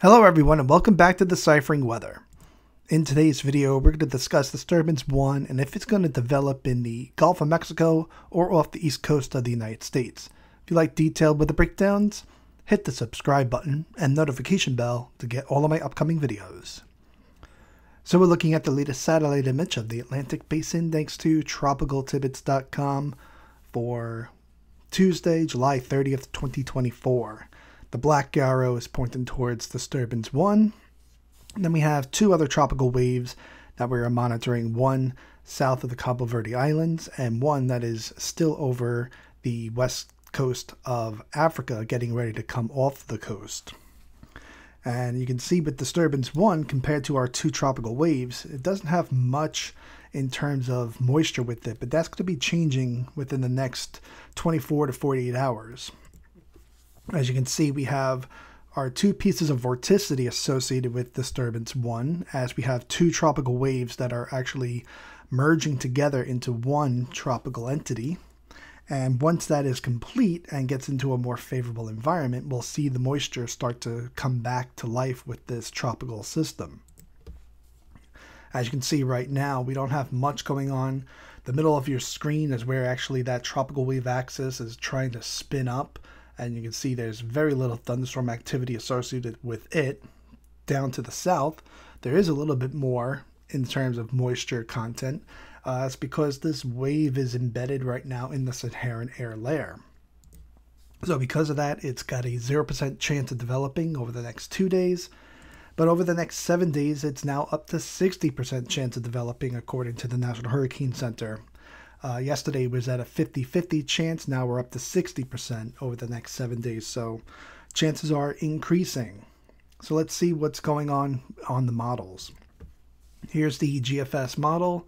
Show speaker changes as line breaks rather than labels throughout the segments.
Hello everyone and welcome back to Deciphering Weather. In today's video, we're going to discuss Disturbance 1 and if it's going to develop in the Gulf of Mexico or off the east coast of the United States. If you like detailed weather breakdowns, hit the subscribe button and notification bell to get all of my upcoming videos. So we're looking at the latest satellite image of the Atlantic Basin thanks to tropicaltidbits.com for Tuesday, July 30th, 2024. The black arrow is pointing towards disturbance 1. And then we have two other tropical waves that we are monitoring, one south of the Cabo Verde Islands and one that is still over the west coast of Africa getting ready to come off the coast. And you can see with disturbance 1 compared to our two tropical waves, it doesn't have much in terms of moisture with it, but that's going to be changing within the next 24 to 48 hours. As you can see, we have our two pieces of vorticity associated with disturbance 1, as we have two tropical waves that are actually merging together into one tropical entity. And once that is complete and gets into a more favorable environment, we'll see the moisture start to come back to life with this tropical system. As you can see right now, we don't have much going on. The middle of your screen is where actually that tropical wave axis is trying to spin up. And you can see there's very little thunderstorm activity associated with it. Down to the south, there is a little bit more in terms of moisture content. Uh, it's because this wave is embedded right now in the Saharan air layer. So because of that, it's got a 0% chance of developing over the next two days. But over the next seven days, it's now up to 60% chance of developing, according to the National Hurricane Center. Uh, yesterday was at a 50 50 chance. Now we're up to 60% over the next seven days. So chances are increasing. So let's see what's going on on the models. Here's the GFS model.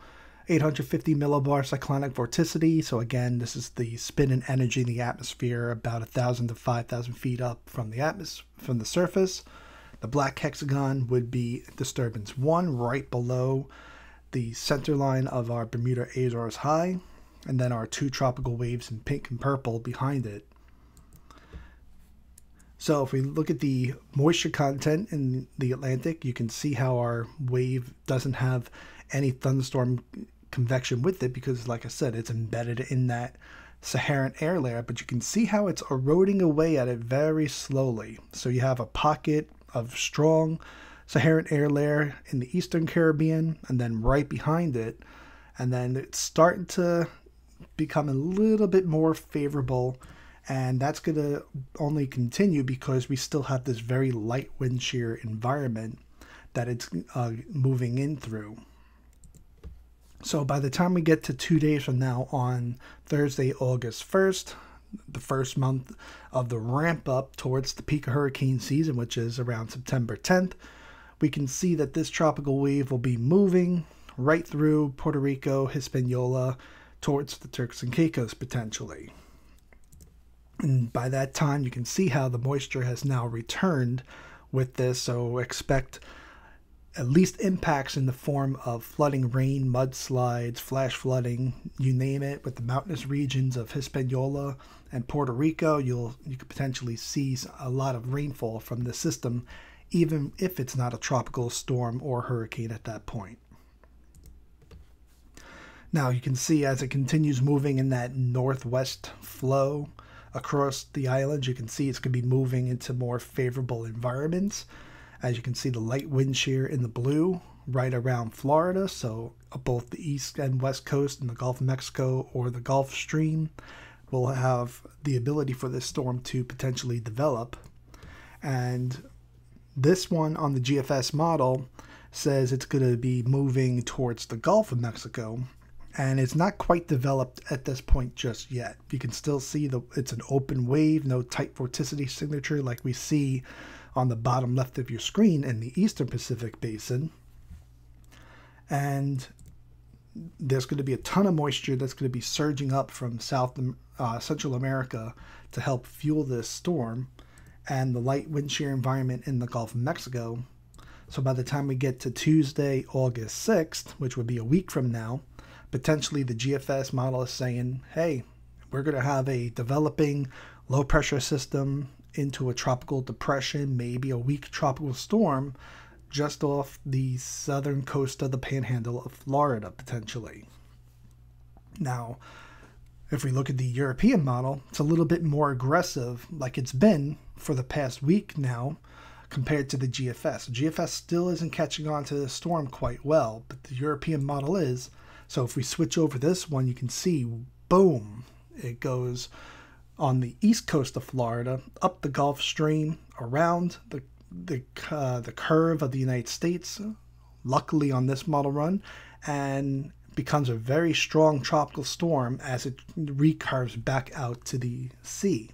850 millibar cyclonic vorticity. So again, this is the spin and energy in the atmosphere, about 1,000 to 5,000 feet up from the atmosphere, from the surface. The black hexagon would be disturbance one, right below the center line of our Bermuda Azores High, and then our two tropical waves in pink and purple behind it. So if we look at the moisture content in the Atlantic, you can see how our wave doesn't have any thunderstorm convection with it because, like I said, it's embedded in that Saharan air layer, but you can see how it's eroding away at it very slowly. So you have a pocket of strong Saharan air layer in the Eastern Caribbean, and then right behind it, and then it's starting to become a little bit more favorable. And that's going to only continue because we still have this very light wind shear environment that it's uh, moving in through. So by the time we get to two days from now on Thursday, August 1st, the first month of the ramp up towards the peak of hurricane season, which is around September 10th, we can see that this tropical wave will be moving right through Puerto Rico, Hispaniola, towards the Turks and Caicos potentially. And by that time, you can see how the moisture has now returned with this, so expect at least impacts in the form of flooding rain, mudslides, flash flooding, you name it, with the mountainous regions of Hispaniola and Puerto Rico, you'll you could potentially see a lot of rainfall from the system, even if it's not a tropical storm or hurricane at that point. Now you can see as it continues moving in that northwest flow across the island, you can see it's going to be moving into more favorable environments. As you can see, the light wind shear in the blue right around Florida, so both the east and west coast and the Gulf of Mexico or the Gulf Stream will have the ability for this storm to potentially develop. And this one on the GFS model says it's going to be moving towards the Gulf of Mexico and it's not quite developed at this point just yet. You can still see the it's an open wave, no tight vorticity signature like we see on the bottom left of your screen in the Eastern Pacific Basin. And there's going to be a ton of moisture that's going to be surging up from South uh, Central America to help fuel this storm and the light wind shear environment in the Gulf of Mexico. So by the time we get to Tuesday, August 6th, which would be a week from now, potentially the GFS model is saying, hey, we're going to have a developing low pressure system into a tropical depression, maybe a weak tropical storm, just off the southern coast of the panhandle of Florida, potentially. Now, if we look at the European model, it's a little bit more aggressive, like it's been for the past week now, compared to the GFS. GFS still isn't catching on to the storm quite well, but the European model is. So if we switch over this one, you can see, boom, it goes on the east coast of Florida, up the Gulf Stream, around the the uh, the curve of the United States. Luckily, on this model run, and becomes a very strong tropical storm as it recurves back out to the sea.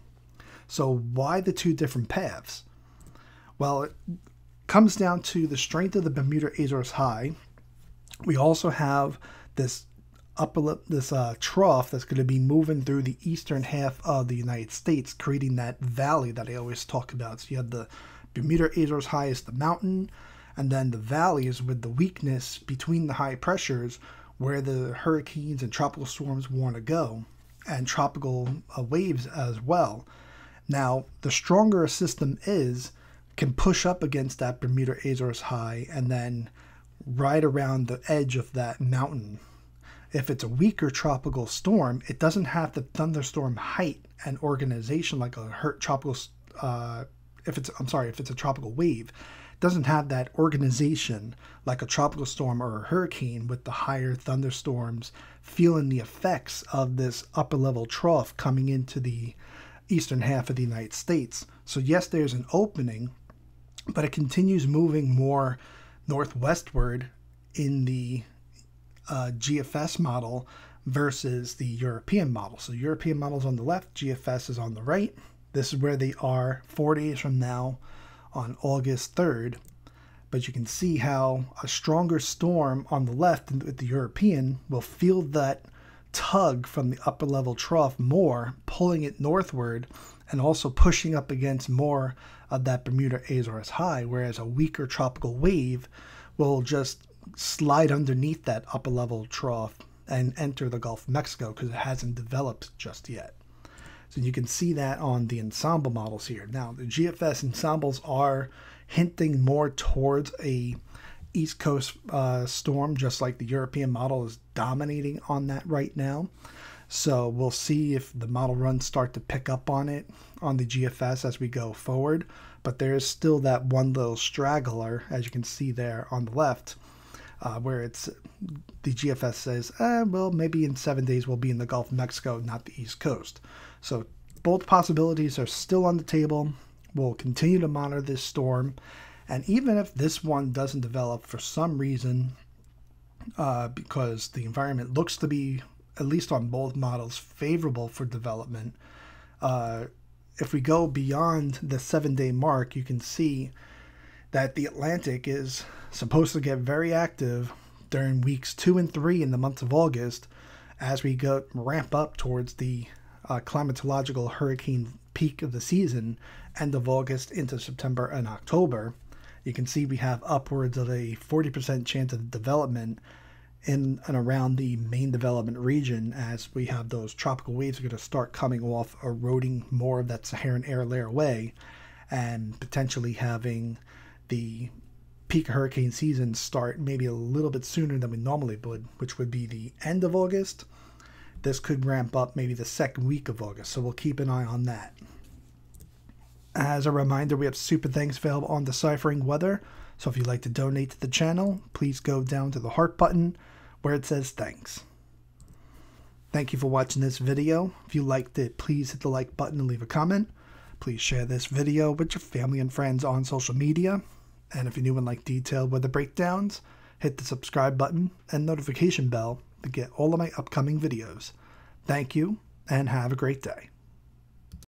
So, why the two different paths? Well, it comes down to the strength of the Bermuda Azores High. We also have this upper this uh, trough that's going to be moving through the eastern half of the United States, creating that valley that I always talk about. So you have the Bermuda Azores High is the mountain, and then the valleys with the weakness between the high pressures where the hurricanes and tropical storms want to go, and tropical uh, waves as well. Now, the stronger a system is, can push up against that Bermuda Azores High and then right around the edge of that mountain. If it's a weaker tropical storm, it doesn't have the thunderstorm height and organization like a tropical uh, if it's I'm sorry, if it's a tropical wave, doesn't have that organization like a tropical storm or a hurricane with the higher thunderstorms feeling the effects of this upper level trough coming into the eastern half of the United States. So yes, there's an opening, but it continues moving more northwestward in the uh, GFS model versus the European model. So European model is on the left, GFS is on the right. This is where they are four days from now on August 3rd. But you can see how a stronger storm on the left with the European will feel that tug from the upper level trough more, pulling it northward and also pushing up against more of that Bermuda Azores high, whereas a weaker tropical wave will just slide underneath that upper level trough and enter the Gulf of Mexico because it hasn't developed just yet. So you can see that on the ensemble models here. Now, the GFS ensembles are hinting more towards a East Coast uh, storm, just like the European model is dominating on that right now. So we'll see if the model runs start to pick up on it on the GFS as we go forward. But there is still that one little straggler, as you can see there on the left, uh, where it's the GFS says, eh, well, maybe in seven days we'll be in the Gulf of Mexico, not the East Coast. So both possibilities are still on the table. We'll continue to monitor this storm. And even if this one doesn't develop for some reason, uh, because the environment looks to be, at least on both models, favorable for development, uh, if we go beyond the seven day mark, you can see that the Atlantic is supposed to get very active during weeks two and three in the month of August as we go ramp up towards the uh, climatological hurricane peak of the season, end of August into September and October. You can see we have upwards of a 40% chance of development in and around the main development region as we have those tropical waves are going to start coming off, eroding more of that Saharan air layer away, and potentially having the peak hurricane season start maybe a little bit sooner than we normally would, which would be the end of August this could ramp up maybe the second week of August, so we'll keep an eye on that. As a reminder, we have super thanks available on deciphering weather. So if you'd like to donate to the channel, please go down to the heart button where it says thanks. Thank you for watching this video. If you liked it, please hit the like button and leave a comment. Please share this video with your family and friends on social media. And if you're new and like detailed weather breakdowns, hit the subscribe button and notification bell to get all of my upcoming videos. Thank you and have a great day.